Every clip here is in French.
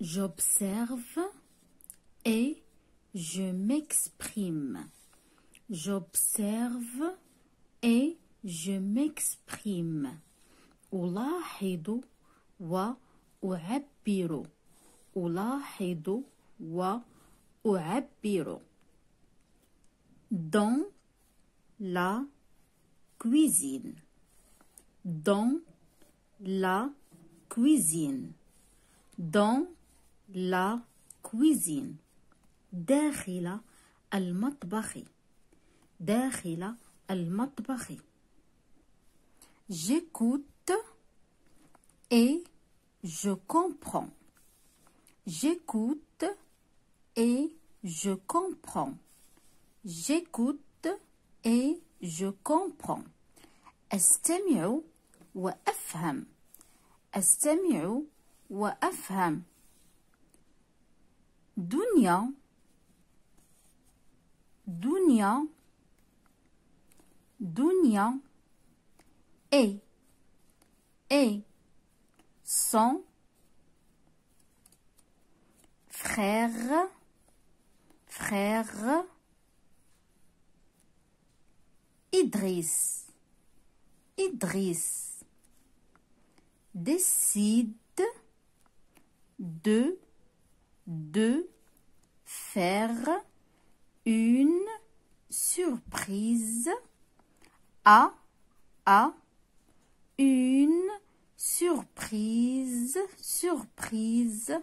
J'observe et je m'exprime. J'observe et je m'exprime. ألاحظ وأعبر. ألاحظ وأعبر. Dans la cuisine. Dans la cuisine. Dans لا كويزين داخل المطبخ. داخل المطبخ. جيكوت اي جو كومبرون جيكوت اي جو كومبرون جيكوت اي جو كومبرون أستمع وأفهم. أستمع وأفهم. Dunya. Dunya. Dunya. Et. Et. Son. Frère. Frère. Idriss. Idriss. Décide de de faire une surprise à à une surprise surprise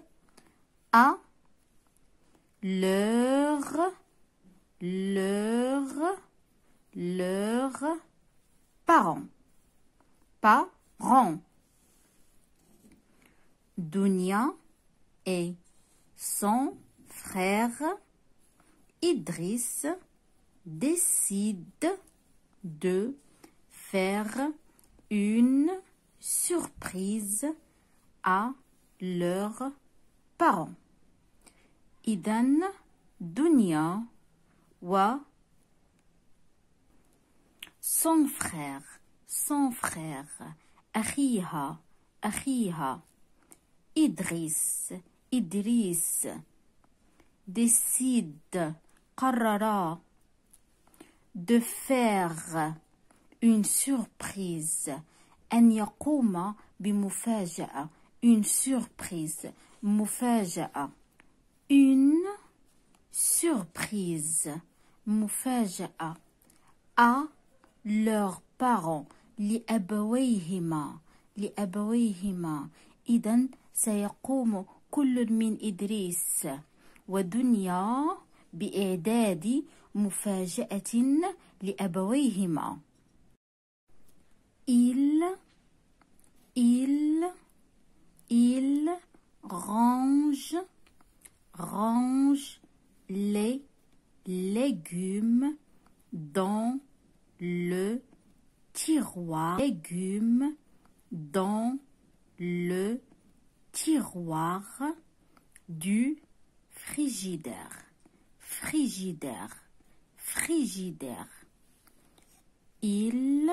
à leur leur leurs parents parents Dunia et son frère Idriss décident de faire une surprise à leurs parents. إذن دنيا و son frère son frère أخيها أخيها إدريس إدريس décide قرر de faire une surprise أن يقوم بمفاجأة une surprise مفاجأة une surprise مفاجأة à leurs parents لأبويهما لأبويهما إذا سيقوم كل من إدريس ودنيا بإعداد مفاجأة لأبويهما. إل إل إل غانج غانج لي لجوم دون لو تيروار. لجوم دون لو. تيروار du frigidaire. Frigidaire. Frigidaire. Il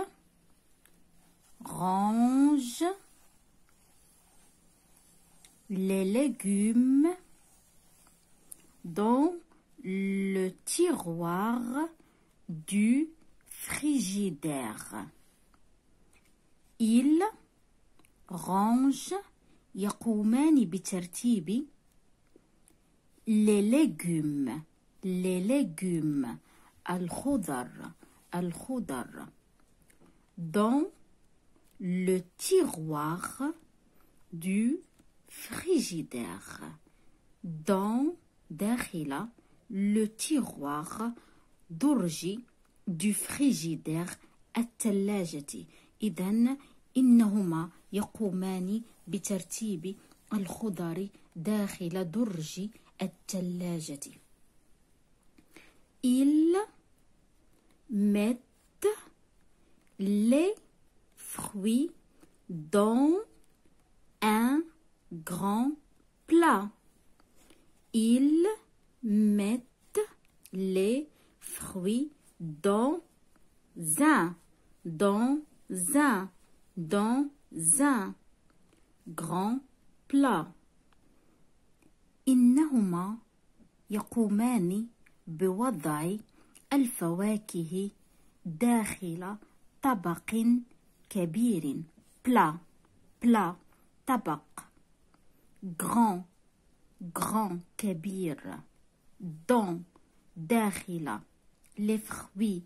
range les légumes dans le tiroir du frigidaire. Il range يقومان بترتيب لي ليغوم الخضر الخضر. دون لو تيغوار دو فريجيدير دون داخل لو تيغوار درجي دو فريجيدير الثلاجة إذن إنهما يقومان بترتيب الخضر داخل درج التلاجة. إلا مت لي فخوي دون أن غران بلا. إل مت لي فخوي دون زان دون زان dans un grand plat. إنهما يقومان بوضع الفواكه داخل طبق كبير. بلا بلا طبق. grand. grand. كبير. dans. داخل. les fruits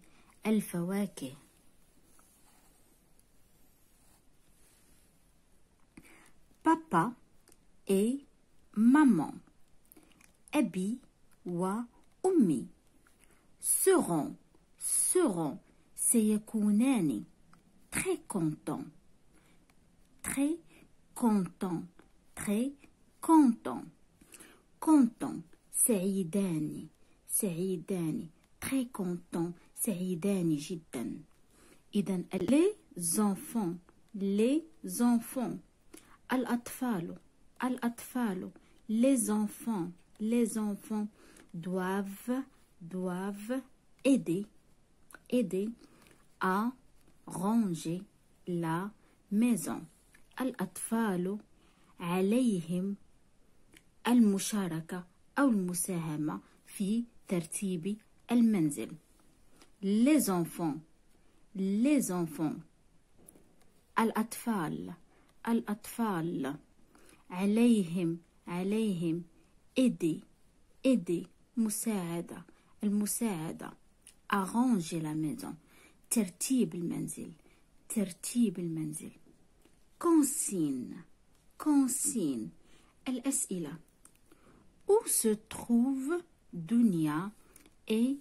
الفواكه. papa et maman أبي وأمي seront seront سيكونان très contents très contents très contents content سعيدان سعيدان très content سعيدان جدا إذا les enfants les enfants الأطفال الأطفال les enfants les enfants doivent doivent aider aider à ranger la maison الأطفال عليهم المشاركة أو المساهمة في ترتيب المنزل les enfants les enfants الأطفال الأطفال. عليهم عليهم. aider aider مساعدة المساعدة. arranger la maison ترتيب المنزل ترتيب المنزل. consigne consigne الأسئلة. Où se trouvent Dunia et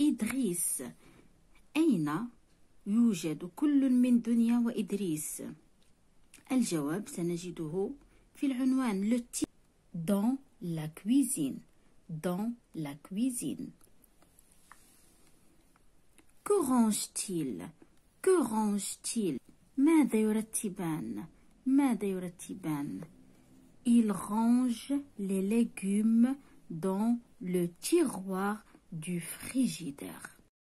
إدريس أين يوجد كل من دنيا وإدريس؟ الجواب سنجده في العنوان le titre dans la cuisine dans la cuisine que range-t-il que range-t-il ماذا يرتبان ماذا يرتبان il range les légumes dans le tiroir du frigidaire